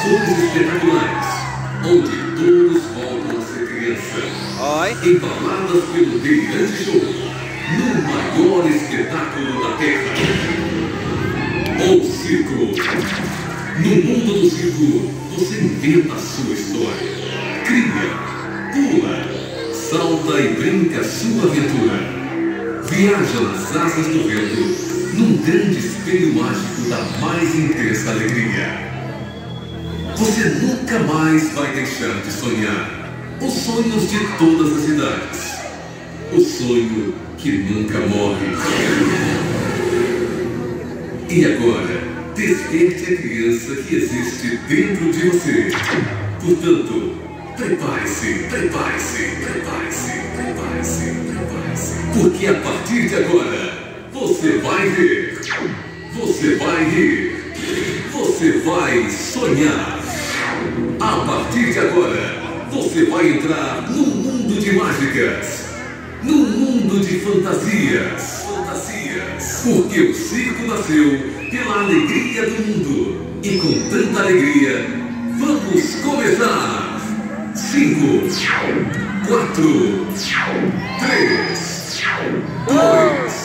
Ações espetaculares, onde todos voltam a ser criança. Oi. Embaladas pelo delirante show, no maior espetáculo da Terra. O circo. No mundo do circo, você inventa a sua história. Cria, pula, salta e brinca a sua aventura. Viaja nas asas do vento, num grande espelho mágico da mais intensa alegria. Você nunca mais vai deixar de sonhar os sonhos de todas as idades. O sonho que nunca morre. E agora, desperte a criança que existe dentro de você. Portanto, prepare-se, prepare-se, prepare-se, prepare-se, prepare-se. Porque a partir de agora, você vai ver, você vai rir, você vai sonhar. A partir de agora, você vai entrar num mundo de mágicas, num mundo de fantasias. Fantasias. Porque o circo nasceu pela alegria do mundo. E com tanta alegria, vamos começar! 5, 4, 3, 2,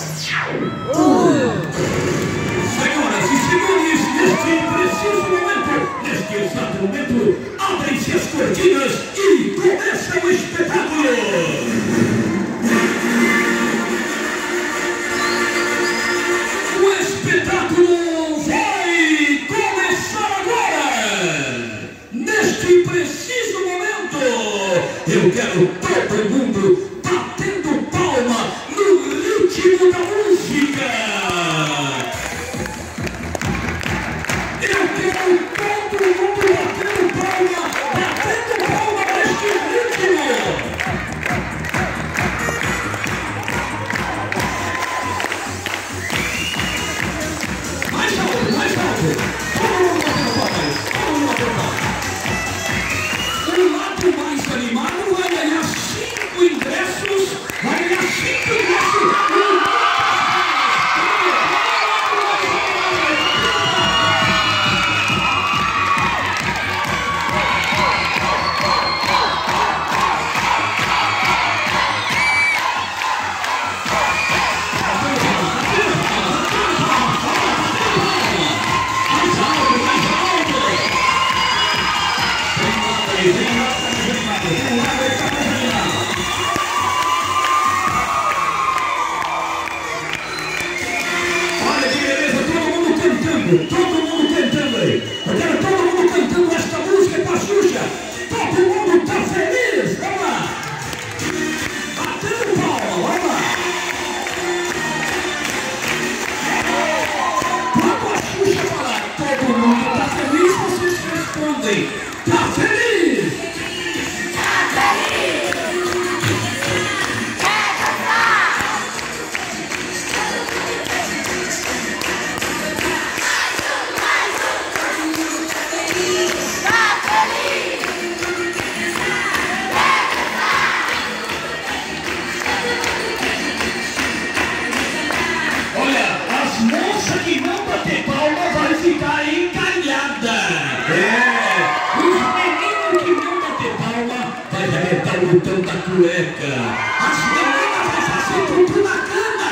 o botão cueca. As meninas vão fazer tudo na cama.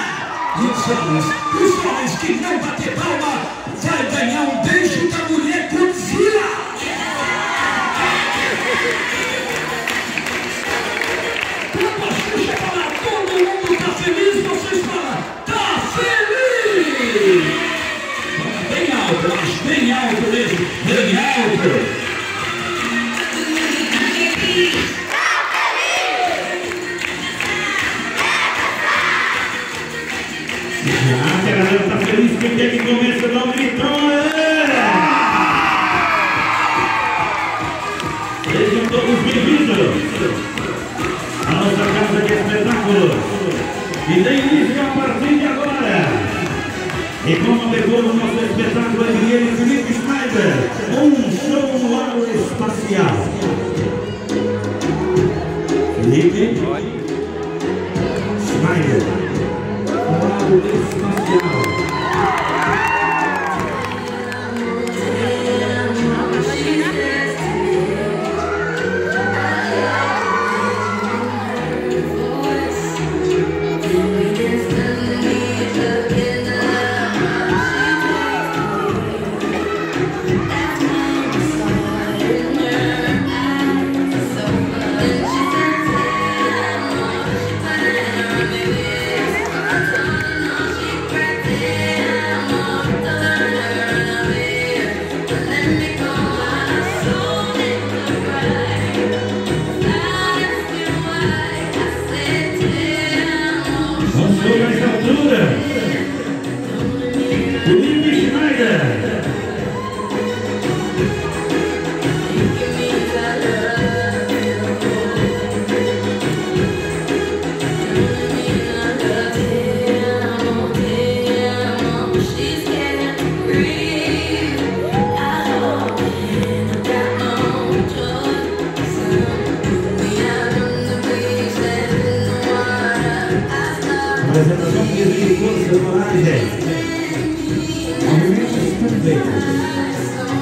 E os homens, os homens que não bater palma todos bem-vindos à nossa casa de espetáculos. E tem início a partir de agora. E como levou no nosso espetáculo Adriano Felipe Schneider, um show no ar espacial. Felipe today. And remember, it's privileged.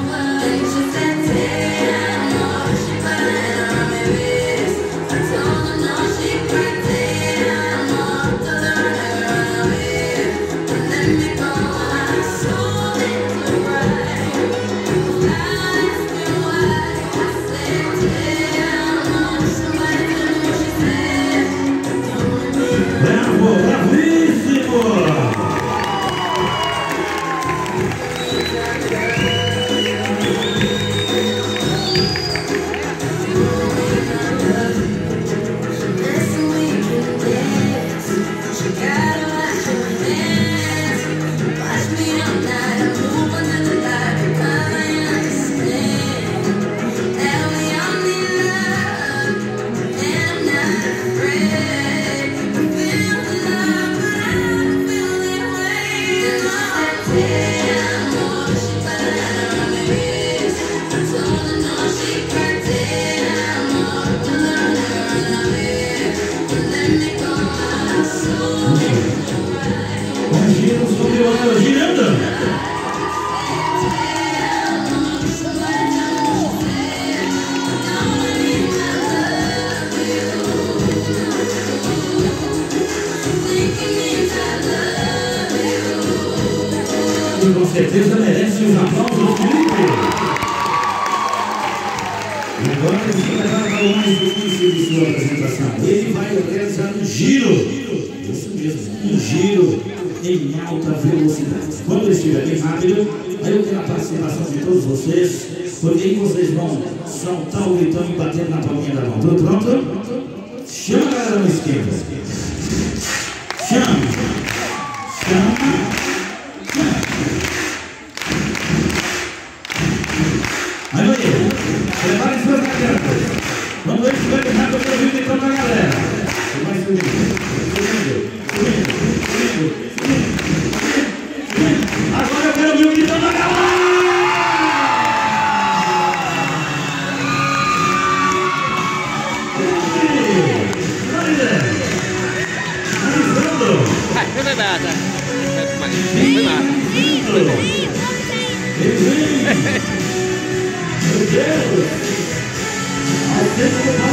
E com certeza merece os aplausos, Felipe. Agora ele vai levar para o mais difícil de sua apresentação. Ele vai realizar um giro. Isso mesmo, um giro em alta velocidade. Quando ele estiver bem rápido, aí eu quero a participação de todos vocês, porque aí vocês vão saltar o gritão e bater na palminha da mão. Tudo pronto? Chama a galera no esquerda. Chama. Chama. Aí I did